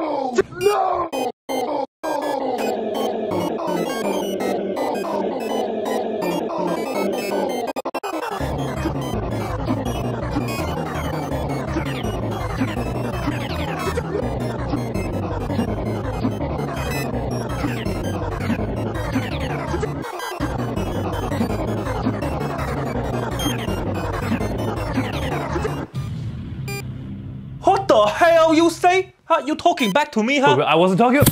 What the hell you say? Huh? You talking back to me, huh? I wasn't talking.